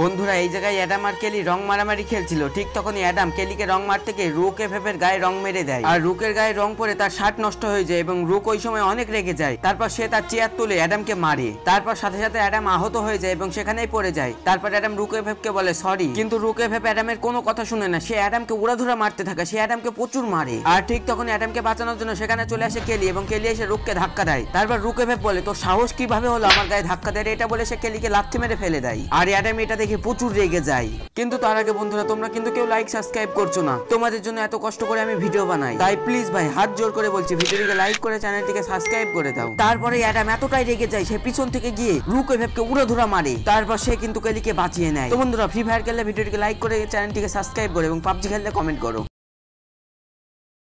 বন্ধুরা, এই জায়গায় অ্যাডাম আর কেলি রং মারামারি খেলছিল। ঠিক তখনই অ্যাডাম কেলিকে রং মারতে গিয়ে রুকে ভেপের গায়ে রং মেরে দেয়। আর রুকের গায়ে রং পরে তার শার্ট নষ্ট হয়ে যায় এবং রুক ওই সময় অনেক রেগে যায়। তারপর সে তার চেয়ার তুলে অ্যাডামকে মারে। তারপর সাথে সাথে অ্যাডাম আহত হয়ে যায় এবং সেখানেই পড়ে যায়। তারপর অ্যাডাম রুকে ভেপকে বলে, সরি। কিন্তু রুকে ভেপ অ্যাডামের কোনো কথা শুনে না। সে অ্যাডামকে উড়াধুরা মারতে থাকে। সে অ্যাডামকে প্রচুর মারে। আর ঠিক তখন অ্যাডামকে বাঁচানোর জন্য সেখানে চলে আসে কেলি এবং কেলি এসে রুককে ধাক্কা দেয়। তারপর রুকে ভেপ বলে, তোর সাহস কীভাবে হলো আমার গায়ে ধাক্কা দেয় এটা বলে সে কেলিকে লাথি মেরে ফেলে দেয়। আর অ্যাডাম এটা দেখে প্রচুর রেগে যাই। কিন্তু তার আগে বন্ধুরা, তোমরা কিন্তু কেউ লাইক সাবস্ক্রাইব করছ না। তোমাদের জন্য এত কষ্ট করে আমি ভিডিও বানাই। তাই প্লিজ ভাই, হাত জোর করে বলছি ভিডিওটিকে লাইক করে চ্যানেলটিকে সাবস্ক্রাইব করে দাও। তারপরে অ্যাডাম এতটাই রেগে যায়, সে পিছন থেকে গিয়ে রুকে ভেবকে উড়ে ধরা মারে। তারপর সে কিন্তু কেলিকে বাঁচিয়ে নেয়। তো বন্ধুরা ফ্রি ফায়ার খেললে ভিডিওটিকে লাইক করে চ্যানেলটিকে সাবস্ক্রাইব করে এবং পাবজি খেললে কমেন্ট করো।